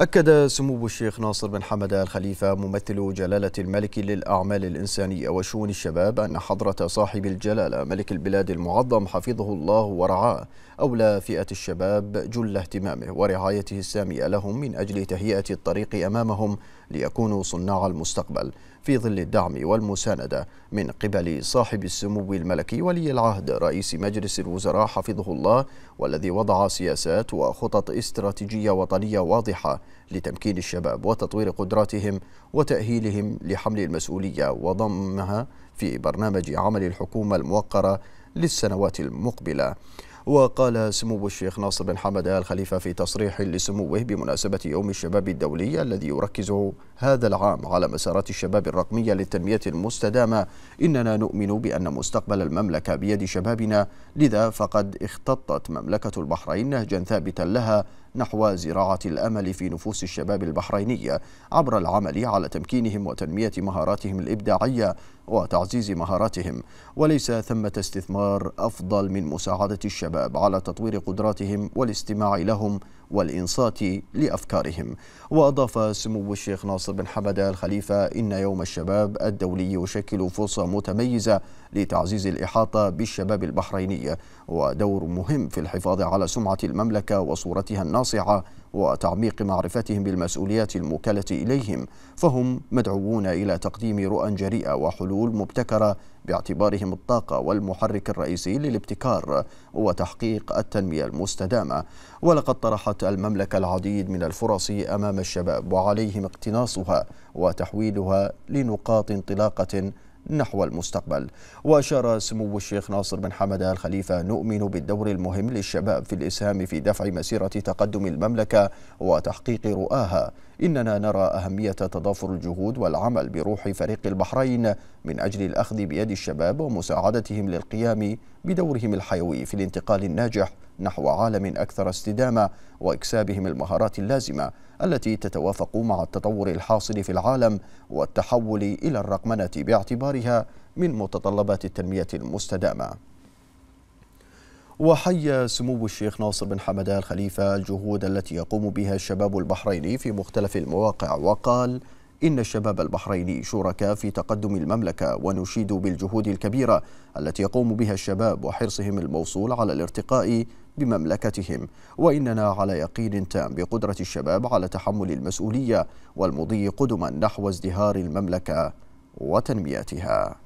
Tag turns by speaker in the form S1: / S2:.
S1: أكد سمو الشيخ ناصر بن حمد الخليفة ممثل جلالة الملك للأعمال الإنسانية وشؤون الشباب أن حضرة صاحب الجلالة ملك البلاد المعظم حفظه الله ورعاه أولى فئة الشباب جل اهتمامه ورعايته السامية لهم من أجل تهيئة الطريق أمامهم ليكونوا صناع المستقبل في ظل الدعم والمساندة من قبل صاحب السمو الملكي ولي العهد رئيس مجلس الوزراء حفظه الله والذي وضع سياسات وخطط استراتيجية وطنية واضحة لتمكين الشباب وتطوير قدراتهم وتأهيلهم لحمل المسؤولية وضمها في برنامج عمل الحكومة الموقرة للسنوات المقبلة. وقال سمو الشيخ ناصر بن حمد الخليفة في تصريح لسموه بمناسبة يوم الشباب الدولي الذي يركز هذا العام على مسارات الشباب الرقمية للتنمية المستدامة. إننا نؤمن بأن مستقبل المملكة بيد شبابنا. لذا فقد اختطت مملكة البحرين نهجا ثابتا لها نحو زراعة الأمل في نفوس الشباب البحرينية عبر العمل على تمكينهم وتنمية مهاراتهم الإبداعية وتعزيز مهاراتهم. وليس ثمة استثمار أفضل من مساعدة الشباب على تطوير قدراتهم والاستماع لهم والإنصات لأفكارهم. وأضاف سمو الشيخ ناصر بن حمد الخليفة إن يوم الشباب الدولي يشكل فرصة متميزة لتعزيز الإحاطة بالشباب البحريني ودور مهم في الحفاظ على سمعة المملكة وصورتها الناصعة وتعميق معرفتهم بالمسؤوليات الموكلة إليهم فهم مدعوون إلى تقديم رؤى جريئة وحلول مبتكرة باعتبارهم الطاقة والمحرك الرئيسي للابتكار وتحقيق التنمية المستدامة. ولقد طرحت المملكة العديد من الفرص أمام الشباب وعليهم اقتناصها وتحويلها لنقاط انطلاقة نحو المستقبل. وأشار سمو الشيخ ناصر بن حمد الخليفة نؤمن بالدور المهم للشباب في الإسهام في دفع مسيرة تقدم المملكة وتحقيق رؤاها. إننا نرى أهمية تضافر الجهود والعمل بروح فريق البحرين من أجل الأخذ بيد الشباب ومساعدتهم للقيام بدورهم الحيوي في الانتقال الناجح نحو عالم أكثر استدامة وإكسابهم المهارات اللازمة التي تتوافق مع التطور الحاصل في العالم والتحول إلى الرقمنة باعتبارها من متطلبات التنمية المستدامة. وحي سمو الشيخ ناصر بن حمد الخليفة الجهود التي يقوم بها الشباب البحريني في مختلف المواقع وقال إن الشباب البحريني شركاء في تقدم المملكة ونشيد بالجهود الكبيرة التي يقوم بها الشباب وحرصهم الموصول على الارتقاء بمملكتهم. وإننا على يقين تام بقدرة الشباب على تحمل المسؤولية والمضي قدما نحو ازدهار المملكة وتنميتها.